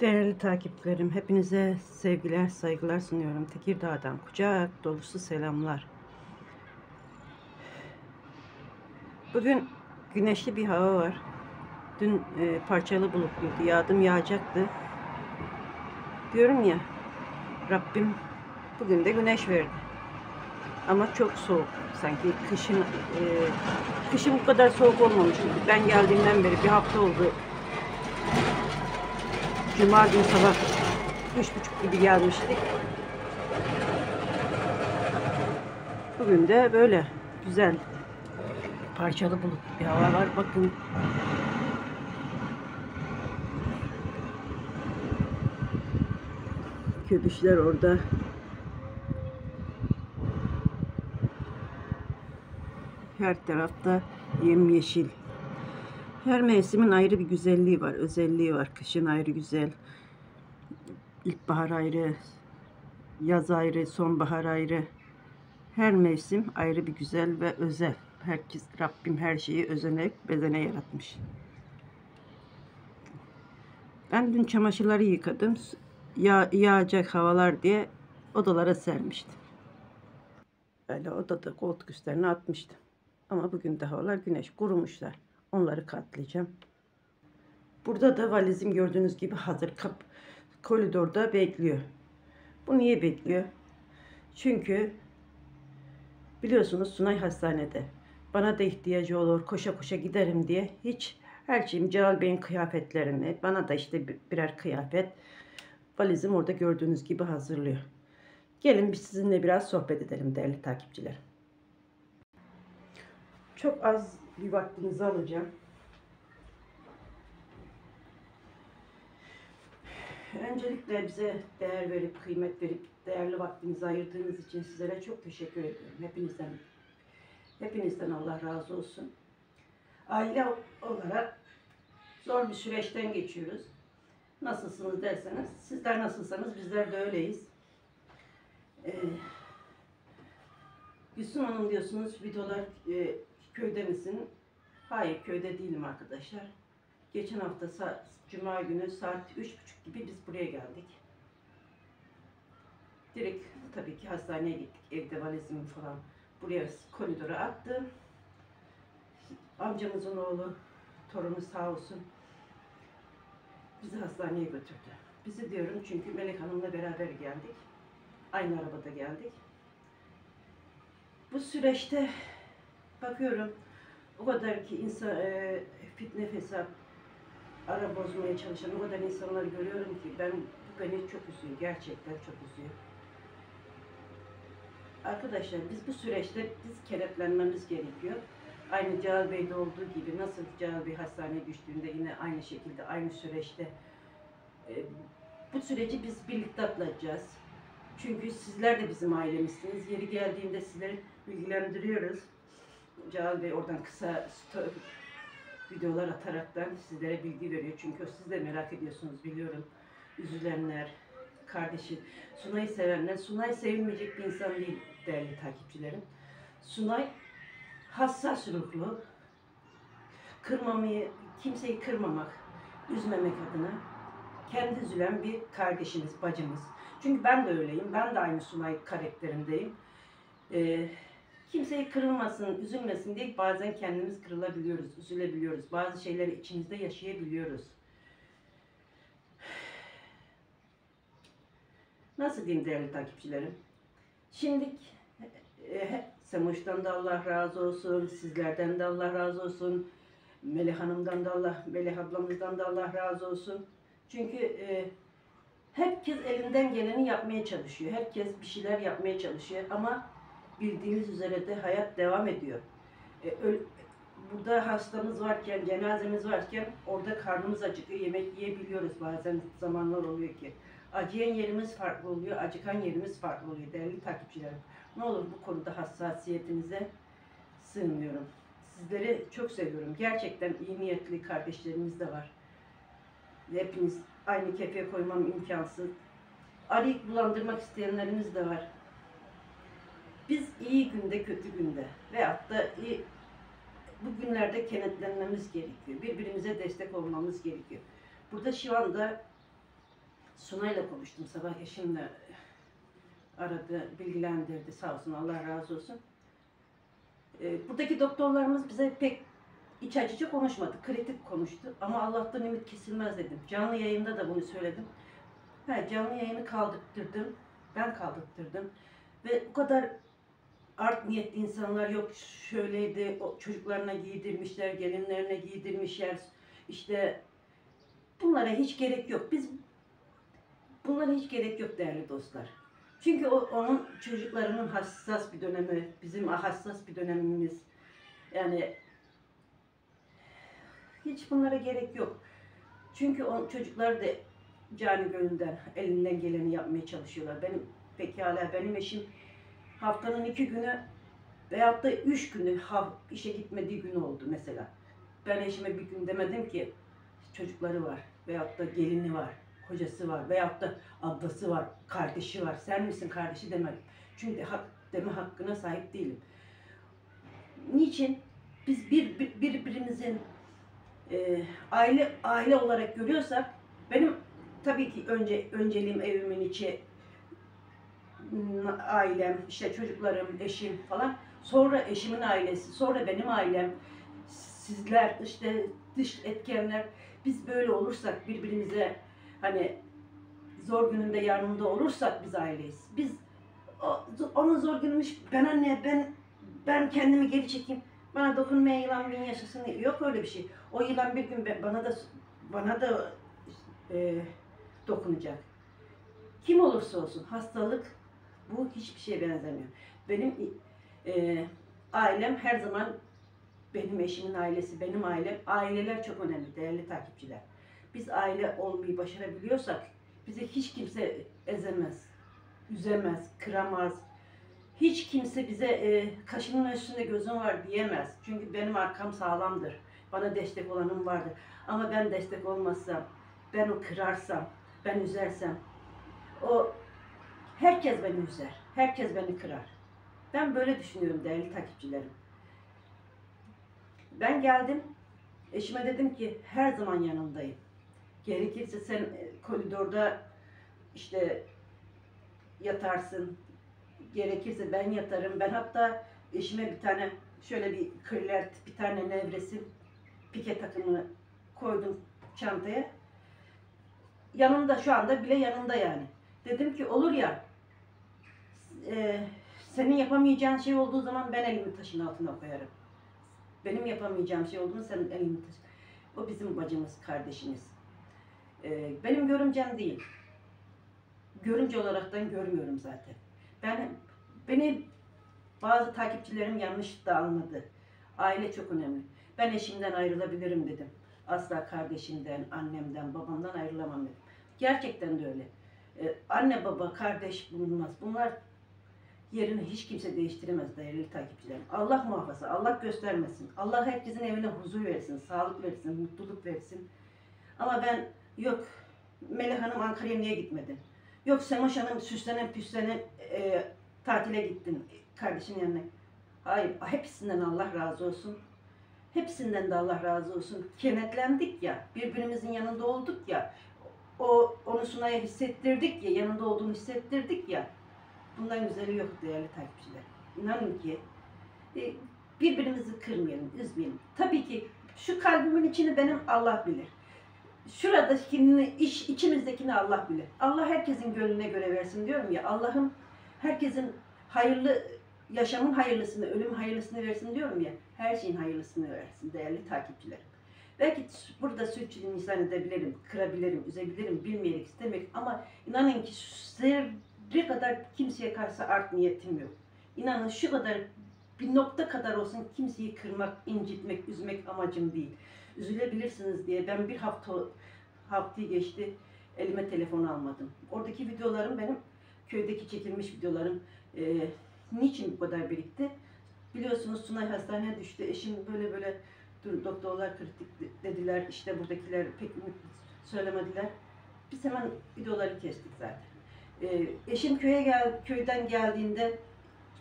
Değerli takipçilerim, hepinize sevgiler, saygılar sunuyorum. Tekirdağ'dan kucak dolusu selamlar. Bugün güneşli bir hava var. Dün e, parçalı bulutluydu, yağdım yağacaktı. Diyorum ya, Rabbim bugün de güneş verdi. Ama çok soğuk. Sanki kışın e, kışın bu kadar soğuk olmamıştı. Ben geldiğimden beri bir hafta oldu Cuma günü sabah üç buçuk gibi gelmiştik. Bugün de böyle güzel parçalı bulut bir hava var. Bakın köpüşler orada. Her tarafta yemyeşil. Her mevsimin ayrı bir güzelliği var, özelliği var. Kışın ayrı güzel, ilkbahar ayrı, yaz ayrı, sonbahar ayrı. Her mevsim ayrı bir güzel ve özel. Herkes, Rabbim her şeyi özenerek bezene yaratmış. Ben dün çamaşırları yıkadım. Ya, yağacak havalar diye odalara sermiştim. Böyle odada koltuk üstlerine atmıştım. Ama bugün de havalar güneş kurumuşlar. Onları katlayacağım. Burada da valizim gördüğünüz gibi hazır kap koridorda bekliyor. Bu niye bekliyor? Çünkü biliyorsunuz Sunay hastanede. Bana da ihtiyacı olur, koşa koşa giderim diye hiç her şeyim Celal Bey'in kıyafetlerini, bana da işte birer kıyafet valizim orada gördüğünüz gibi hazırlıyor. Gelin biz sizinle biraz sohbet edelim değerli takipçiler. Çok az bir vaktinizi alacağım. Öncelikle bize değer verip, kıymet verip, değerli vaktinizi ayırdığınız için sizlere çok teşekkür ediyorum. Hepinizden. Hepinizden Allah razı olsun. Aile olarak zor bir süreçten geçiyoruz. Nasılsınız derseniz, sizler nasılsanız bizler de öyleyiz. Ee, Gülsüm Hanım diyorsunuz videolar e, köyde misin? Hayır köyde değilim arkadaşlar. Geçen hafta saat, Cuma günü saat üç buçuk gibi biz buraya geldik. Direkt tabii ki hastaneye gittik. Evde valizimi falan buraya koridora attım. Amcamızın oğlu, torunu sağ olsun bizi hastaneye götürdü. Bizi diyorum çünkü Melek Hanım'la beraber geldik. Aynı arabada geldik. Bu süreçte bakıyorum o kadar ki insan e, fitne fesat ara bozmaya çalışan o kadar insanlar görüyorum ki ben bu beni çok üzüyor. Gerçekten çok üzüyor. Arkadaşlar biz bu süreçte biz kenetlenmemiz gerekiyor. Aynı Cahal Bey'de olduğu gibi nasıl Cahal Bey hastaneye düştüğünde yine aynı şekilde aynı süreçte e, bu süreci biz birlikte atlatacağız. Çünkü sizler de bizim ailemizsiniz. Yeri geldiğinde sizleri bilgilendiriyoruz. Cahal Bey oradan kısa videolar ataraktan sizlere bilgi veriyor. Çünkü siz de merak ediyorsunuz biliyorum. Üzülenler, kardeşi, Sunay'ı sevenler. Sunay sevilmeyecek bir insan değil değerli takipçilerim. Sunay hassas ruhlu, kırmamayı, kimseyi kırmamak, üzmemek adına kendi üzülen bir kardeşimiz, bacımız. Çünkü ben de öyleyim. Ben de aynı Sunay karakterindeyim. Ee, kimseyi kırılmasın, üzülmesin diye bazen kendimiz kırılabiliyoruz, üzülebiliyoruz. Bazı şeyleri içimizde yaşayabiliyoruz. Nasıl diyeyim değerli takipçilerim? Şimdi e, Semoş'tan da Allah razı olsun, sizlerden de Allah razı olsun, Melih Hanım'dan da Allah, Melih ablamızdan da Allah razı olsun. Çünkü e, herkes elinden geleni yapmaya çalışıyor. Herkes bir şeyler yapmaya çalışıyor ama bildiğiniz üzere de hayat devam ediyor. E, burada hastamız varken, cenazemiz varken orada karnımız acıkıyor, yemek yiyebiliyoruz bazen zamanlar oluyor ki. Acıyan yerimiz farklı oluyor, acıkan yerimiz farklı oluyor değerli takipçilerim. Ne olur bu konuda hassasiyetinize sığınıyorum. Sizleri çok seviyorum. Gerçekten iyi niyetli kardeşlerimiz de var. Hepiniz aynı kefeye koymam imkansız. Arayıp bulandırmak isteyenlerimiz de var. Biz iyi günde, kötü günde veyahut da iyi, bu günlerde kenetlenmemiz gerekiyor. Birbirimize destek olmamız gerekiyor. Burada şu anda Sunay'la konuştum sabah eşimle aradı, bilgilendirdi sağ olsun Allah razı olsun. Ee, buradaki doktorlarımız bize pek iç açıcı konuşmadı, kritik konuştu ama Allah'tan ümit kesilmez dedim. Canlı yayında da bunu söyledim. Ha, canlı yayını kaldırttırdım, ben kaldırttırdım ve bu kadar art niyetli insanlar yok şöyleydi, çocuklarına giydirmişler, gelinlerine giydirmişler, işte bunlara hiç gerek yok. Biz bunlara hiç gerek yok değerli dostlar. Çünkü o onun çocuklarının hassas bir dönemi, bizim hassas bir dönemimiz. Yani hiç bunlara gerek yok. Çünkü o çocuklar da cani gönülden elinden geleni yapmaya çalışıyorlar. Benim pekala benim eşim haftanın iki günü veyahut da üç günü işe gitmediği gün oldu mesela. Ben eşime bir gün demedim ki çocukları var veyahut da gelini var, kocası var veyahut da ablası var, kardeşi var. Sen misin kardeşi demedim. Çünkü hak deme hakkına sahip değilim. Niçin? Biz bir, bir birbirimizin e, aile aile olarak görüyorsak benim tabii ki önce önceliğim evimin içi ailem, işte çocuklarım, eşim falan. Sonra eşimin ailesi, sonra benim ailem, sizler, işte dış etkenler. Biz böyle olursak birbirimize hani zor gününde yanında olursak biz aileyiz. Biz o, onun zor günümüş ben anne ben ben kendimi geri çekeyim. Bana dokunmaya yılan bin yaşasın. Yok öyle bir şey. O yılan bir gün bana da bana da e, dokunacak. Kim olursa olsun hastalık bu hiçbir şeye benzemiyor. Benim e, ailem her zaman benim eşimin ailesi, benim ailem. Aileler çok önemli değerli takipçiler. Biz aile olmayı başarabiliyorsak bizi hiç kimse ezemez, üzemez, kıramaz. Hiç kimse bize e, kaşının üstünde gözün var diyemez. Çünkü benim arkam sağlamdır. Bana destek olanım vardır. Ama ben destek olmazsam, ben o kırarsam, ben üzersem, o herkes beni üzer, herkes beni kırar. Ben böyle düşünüyorum değerli takipçilerim. Ben geldim, eşime dedim ki her zaman yanındayım. Gerekirse sen e, koridorda işte yatarsın. Gerekirse ben yatarım. Ben hatta eşime bir tane şöyle bir kırlert, bir tane nevresim, pike takımını koydum çantaya. Yanımda şu anda bile yanında yani. Dedim ki olur ya e, senin yapamayacağın şey olduğu zaman ben elimi taşın altına koyarım. Benim yapamayacağım şey olduğunu sen elini taş. O bizim bacımız, kardeşimiz. E, benim görümcem değil. Görümce olaraktan görmüyorum zaten. Ben beni bazı takipçilerim yanlış da anladı. Aile çok önemli. Ben eşimden ayrılabilirim dedim. Asla kardeşimden, annemden, babamdan ayrılamam dedim. Gerçekten de öyle. Ee, anne, baba, kardeş bulunmaz. Bunlar yerini hiç kimse değiştiremez değerli takipçilerim. Allah muhafaza, Allah göstermesin. Allah herkesin evine huzur versin, sağlık versin, mutluluk versin. Ama ben yok Melih Hanım Ankara'ya niye gitmedin? Yok Semoş Hanım süslenen püslenen e, tatile gittin kardeşin yanına. Hayır, hepsinden Allah razı olsun. Hepsinden de Allah razı olsun. Kenetlendik ya, birbirimizin yanında olduk ya. O onu Sunay'a hissettirdik ya, yanında olduğunu hissettirdik ya. Bundan güzeli yok değerli takipçiler. İnanın ki e, birbirimizi kırmayalım, üzmeyelim. Tabii ki şu kalbimin içini benim Allah bilir. Şuradakini, iş, içimizdekini Allah bilir. Allah herkesin gönlüne göre versin diyorum ya. Allah'ım herkesin hayırlı, yaşamın hayırlısını, ölüm hayırlısını versin diyorum ya. Her şeyin hayırlısını versin değerli takipçilerim. Belki burada sürçülisan edebilirim, kırabilirim, üzebilirim, bilmeyerek istemek ama inanın ki zerre kadar kimseye karşı art niyetim yok. İnanın şu kadar bir nokta kadar olsun kimseyi kırmak, incitmek, üzmek amacım değil. Üzülebilirsiniz diye ben bir hafta haftayı geçti elime telefon almadım. Oradaki videolarım benim köydeki çekilmiş videolarım. Ee, niçin bu kadar birikti? Biliyorsunuz Sunay hastaneye düştü. Eşim böyle böyle doktorlar kritik dediler. İşte buradakiler pek söylemediler. Biz hemen videoları kestik zaten. Ee, eşim köye gel köyden geldiğinde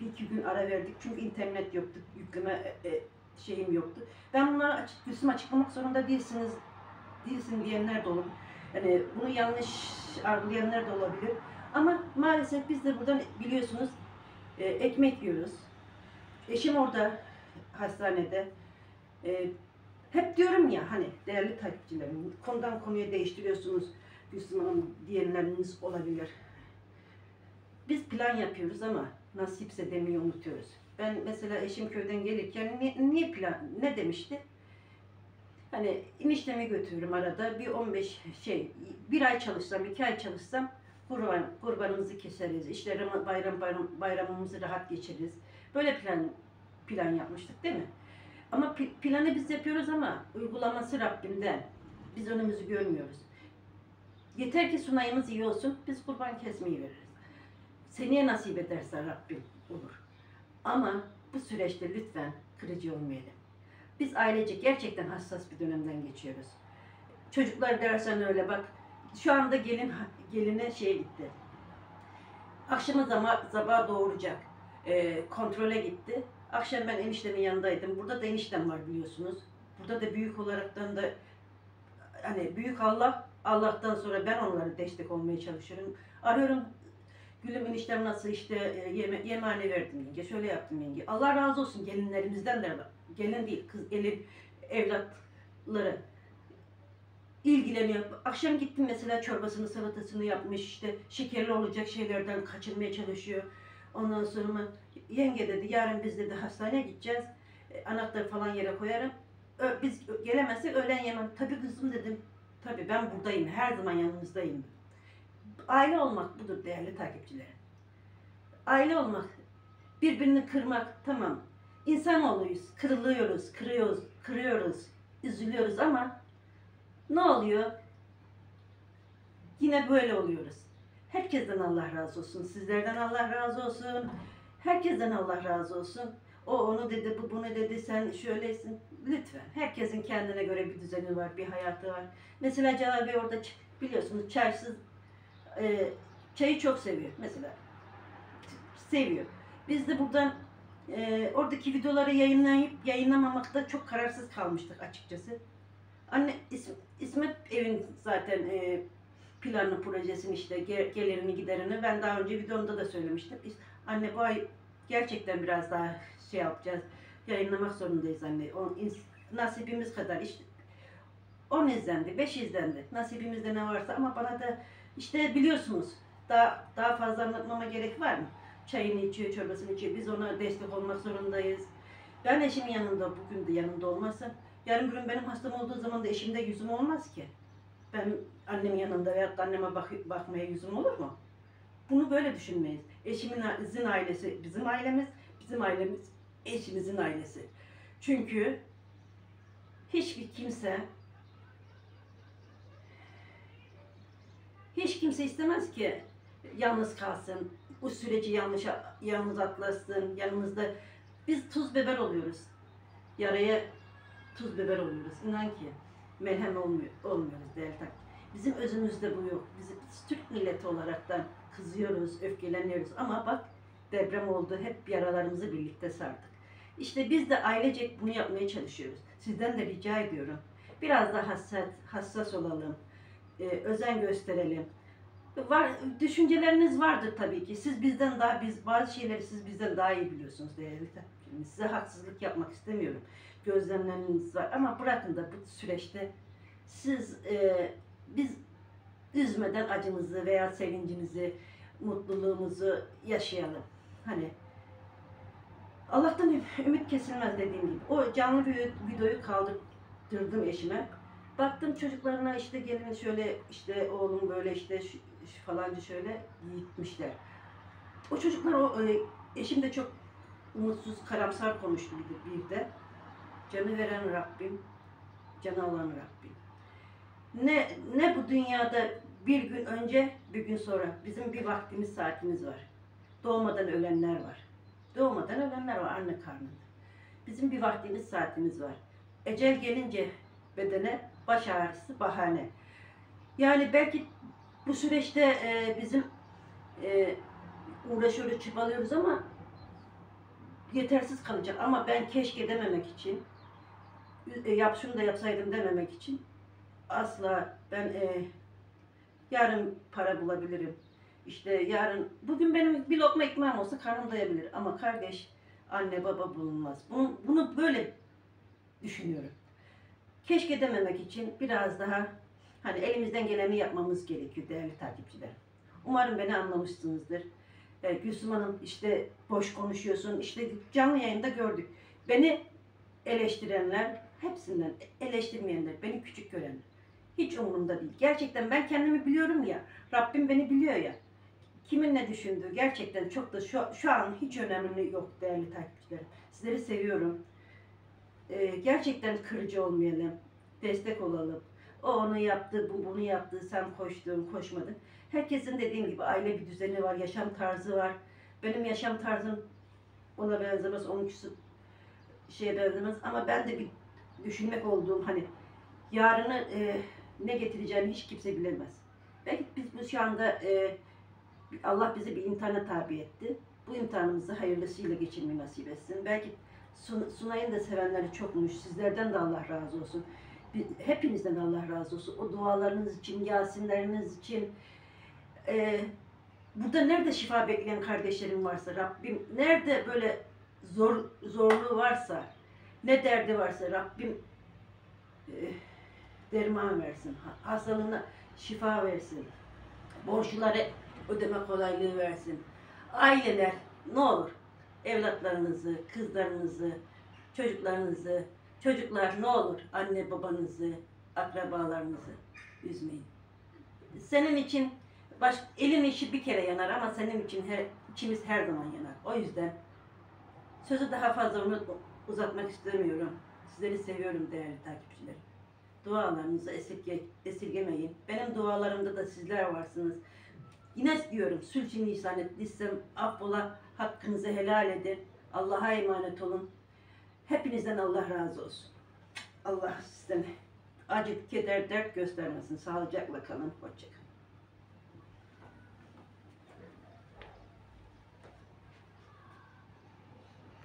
bir iki gün ara verdik çünkü internet yoktu, yükleme e, e, şeyim yoktu. Ben bunları açık, Gülsüm açıklamak zorunda değilsiniz, değilsin diyenler de olur. Yani bunu yanlış algılayanlar da olabilir. Ama maalesef biz de buradan biliyorsunuz e, ekmek yiyoruz. Eşim orada hastanede. E, hep diyorum ya hani değerli takipçilerim konudan konuya değiştiriyorsunuz Gülsüm diyenleriniz olabilir. Biz plan yapıyoruz ama nasipse demeyi unutuyoruz. Ben mesela eşim köyden gelirken ni- niye plan, ne demişti? Hani eniştemi götürürüm arada bir 15 şey bir ay çalışsam iki ay çalışsam kurban, kurbanımızı keseriz. İşte Ram- bayram, bayram bayramımızı rahat geçiririz. Böyle plan plan yapmıştık değil mi? Ama planı biz yapıyoruz ama uygulaması Rabbimden. Biz önümüzü görmüyoruz. Yeter ki sunayımız iyi olsun, biz kurban kesmeyi veririz. Seneye nasip ederse Rabbim olur. Ama bu süreçte lütfen kırıcı olmayalım. Biz ailece gerçekten hassas bir dönemden geçiyoruz. Çocuklar dersen öyle bak. Şu anda gelin geline şeye gitti. Akşama zaman sabah doğuracak. Ee, kontrole gitti. Akşam ben eniştemin yanındaydım. Burada da eniştem var biliyorsunuz. Burada da büyük olaraktan da hani büyük Allah Allah'tan sonra ben onlara destek olmaya çalışıyorum. Arıyorum Gülüm eniştem nasıl işte e, yeme, yemeğini verdim yenge. Şöyle yaptım yenge. Allah razı olsun gelinlerimizden de gelin değil kız gelin evlatları ilgileniyor. Akşam gittim mesela çorbasını salatasını yapmış işte şekerli olacak şeylerden kaçırmaya çalışıyor. Ondan sonra mı, yenge dedi yarın biz dedi hastaneye gideceğiz. E, anahtarı falan yere koyarım. Biz gelemezsek öğlen yemem. Tabii kızım dedim. Tabii ben buradayım. Her zaman yanınızdayım. Aile olmak budur değerli takipçilerim. Aile olmak, birbirini kırmak tamam. İnsanoğluyuz, kırılıyoruz, kırıyoruz, kırıyoruz, üzülüyoruz ama ne oluyor? Yine böyle oluyoruz. Herkesten Allah razı olsun, sizlerden Allah razı olsun, herkesten Allah razı olsun. O onu dedi, bu bunu dedi, sen şöylesin. Lütfen. Herkesin kendine göre bir düzeni var, bir hayatı var. Mesela Celal Bey orada biliyorsunuz çaysız e, çayı çok seviyor mesela. Seviyor. Biz de buradan e, oradaki videoları yayınlayıp yayınlamamakta çok kararsız kalmıştık açıkçası. Anne İs- İsmet evin zaten e, planını, projesini işte ge- gelirini giderini ben daha önce videomda da söylemiştim. Anne bu ay gerçekten biraz daha şey yapacağız. Yayınlamak zorundayız anne. O, nasibimiz kadar işte 10 izlendi, 5 izlendi. Nasibimizde ne varsa ama bana da işte biliyorsunuz daha daha fazla anlatmama gerek var mı? Çayını içiyor, çorbasını içiyor. Biz ona destek olmak zorundayız. Ben eşimin yanında bugün de yanında olmazsam yarın gün benim hastam olduğu zaman da eşimde yüzüm olmaz ki. Ben annemin yanında veyahut da anneme bak bakmaya yüzüm olur mu? Bunu böyle düşünmeyiz. Eşimin ailesi bizim ailemiz, bizim ailemiz eşimizin ailesi. Çünkü hiçbir kimse hiç kimse istemez ki yalnız kalsın, bu süreci yanlış yalnız atlasın, yanımızda biz tuz biber oluyoruz. Yaraya tuz biber oluyoruz. İnan ki merhem olmuyor, olmuyoruz değerli tak. Bizim özümüzde bu yok. Biz, biz Türk milleti olaraktan kızıyoruz, öfkeleniyoruz ama bak deprem oldu, hep yaralarımızı birlikte sardık. İşte biz de ailecek bunu yapmaya çalışıyoruz. Sizden de rica ediyorum. Biraz daha hassas, hassas olalım. Ee, özen gösterelim. Var, düşünceleriniz vardır tabii ki. Siz bizden daha, biz bazı şeyleri siz bizden daha iyi biliyorsunuz değerli takipçilerim. Size haksızlık yapmak istemiyorum. Gözlemleriniz var ama bırakın da bu süreçte siz, e, biz üzmeden acımızı veya sevincimizi, mutluluğumuzu yaşayalım. Hani Allah'tan üm- ümit kesilmez dediğim gibi. O canlı videoyu kaldırdım eşime. Baktım çocuklarına işte gelin şöyle işte oğlum böyle işte şu, şu falanca şöyle gitmişler. O çocuklar o e, eşim de çok umutsuz, karamsar konuştu bir bir de. Canı veren Rabbim, canı alan Rabbim. Ne ne bu dünyada bir gün önce, bir gün sonra bizim bir vaktimiz, saatimiz var. Doğmadan ölenler var. Doğmadan ölenler var anne karnında. Bizim bir vaktimiz, saatimiz var. Ecel gelince bedene baş ağrısı bahane. Yani belki bu süreçte e, bizim e, uğraşıyoruz, çabalıyoruz ama yetersiz kalacak. Ama ben keşke dememek için, e, yap şunu da yapsaydım dememek için asla ben e, Yarın para bulabilirim. İşte yarın, bugün benim bir lokma ekmeğim olsa karnım doyabilir. Ama kardeş, anne baba bulunmaz. Bunu, bunu böyle düşünüyorum. Keşke dememek için biraz daha hani elimizden geleni yapmamız gerekiyor değerli takipçiler. Umarım beni anlamışsınızdır. Ee, Gülsüm Hanım işte boş konuşuyorsun. İşte canlı yayında gördük. Beni eleştirenler hepsinden eleştirmeyenler, beni küçük görenler. Hiç umurumda değil. Gerçekten ben kendimi biliyorum ya. Rabbim beni biliyor ya. Kimin ne düşündüğü gerçekten çok da şu, şu an hiç önemli yok değerli takipçilerim. Sizleri seviyorum. Ee, gerçekten kırıcı olmayalım. Destek olalım. O onu yaptı, bu bunu yaptı, sen koştun, koşmadın. Herkesin dediğim gibi aile bir düzeni var, yaşam tarzı var. Benim yaşam tarzım ona benzemez, onunkisi şeye benzemez ama ben de bir düşünmek olduğum hani yarını e, ne getireceğini hiç kimse bilemez. Belki biz bu şu anda e, Allah bizi bir imtihana tabi etti. Bu imtihanımızı hayırlısıyla geçirmeyi nasip etsin. Belki Sun- Sunay'ın da sevenleri çokmuş. Sizlerden de Allah razı olsun. Hepinizden Allah razı olsun. O dualarınız için, yasinleriniz için. e, burada nerede şifa bekleyen kardeşlerim varsa Rabbim, nerede böyle zor zorluğu varsa, ne derdi varsa Rabbim e, derman versin. ha- Hastalığına şifa versin. Borçları ödeme kolaylığı versin. Aileler ne olur evlatlarınızı, kızlarınızı, çocuklarınızı, çocuklar ne olur anne babanızı, akrabalarınızı üzmeyin. Senin için baş, elin işi bir kere yanar ama senin için her, içimiz her zaman yanar. O yüzden sözü daha fazla unut, uzatmak istemiyorum. Sizleri seviyorum değerli takipçilerim. Dualarınızı esirge, esirgemeyin. Benim dualarımda da sizler varsınız. Yine diyorum sülçü nisan ettiysem affola hakkınızı helal edin. Allah'a emanet olun. Hepinizden Allah razı olsun. Allah sizden acı, keder, dert göstermesin. Sağlıcakla kalın. Hoşçakalın.